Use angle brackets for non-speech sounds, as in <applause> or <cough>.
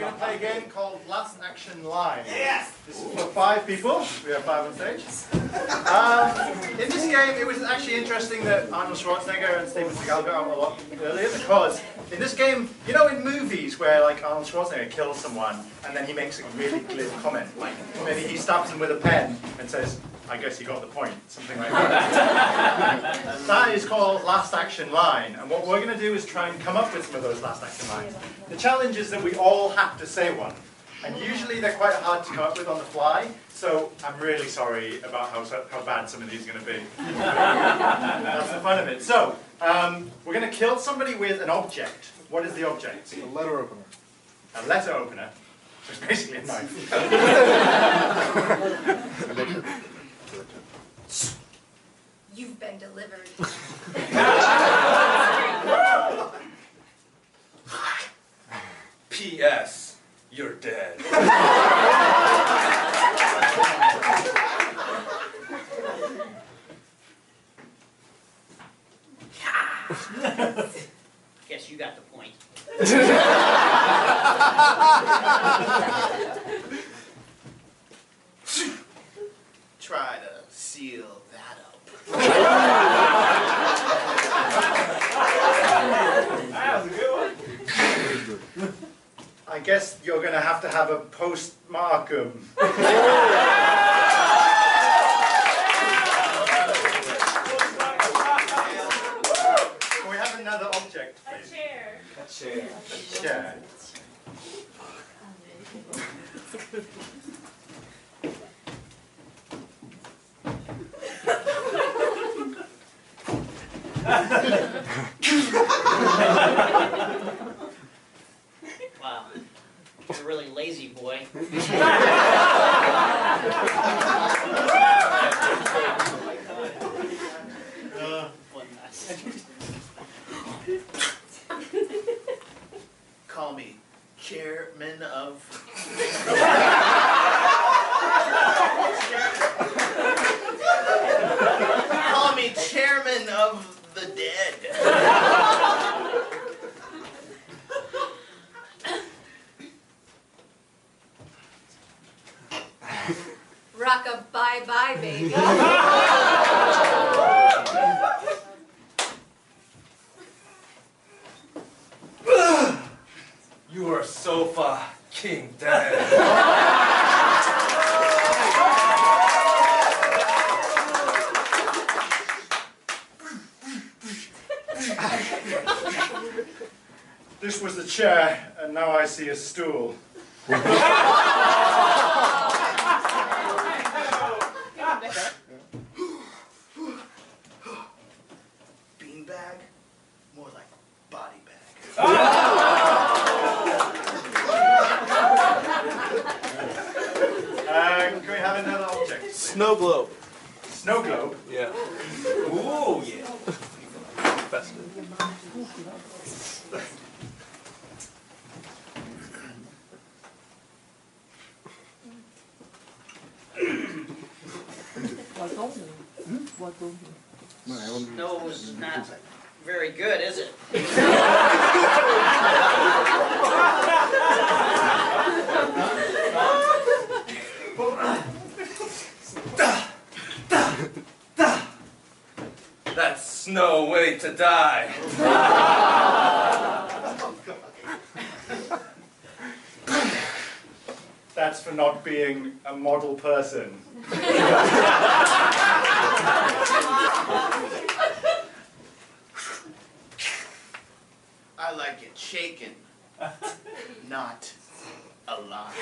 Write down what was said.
going to play a game called Last Action Line. Yes! This is for five people. We have five on stage. Um, in this game, it was actually interesting that Arnold Schwarzenegger and Steven Seagal got out a lot earlier because in this game, you know, in movies where like Arnold Schwarzenegger kills someone and then he makes a really glib comment, like maybe he stabs them with a pen and says, "I guess you got the point," something like that. <laughs> that is called Last Action Line, and what we're going to do is try and come up with some of those Last Action Lines. The challenge is that we all have to say one. And usually they're quite hard to come up with on the fly, so I'm really sorry about how, how bad some of these are going to be. That's the fun of it. So, um, we're going to kill somebody with an object. What is the object? A letter opener. A letter opener. So it's basically a knife. <laughs> <laughs> You've been delivered. <laughs> P.S. You're dead. Guess you got the point. <laughs> Try to seal that up. I guess you're going to have to have a postmarkum. Can we have another object, please? chair. A Chair. A chair. <laughs> <laughs> You're a really lazy boy. Uh, <laughs> Call me chairman of. Call me chairman of the dead. Rock a bye bye, baby. <laughs> You are sofa king dead. This was the chair, and now I see a stool. <laughs> Beanbag? More like body bag. Uh, can we have another object? please? Snow globe. Snow globe. Yeah. Ooh, yeah. Festive. Snow's not very good, is it? That's snow way to die. That's for not being a model person. <laughs> I like it shaken, not alive.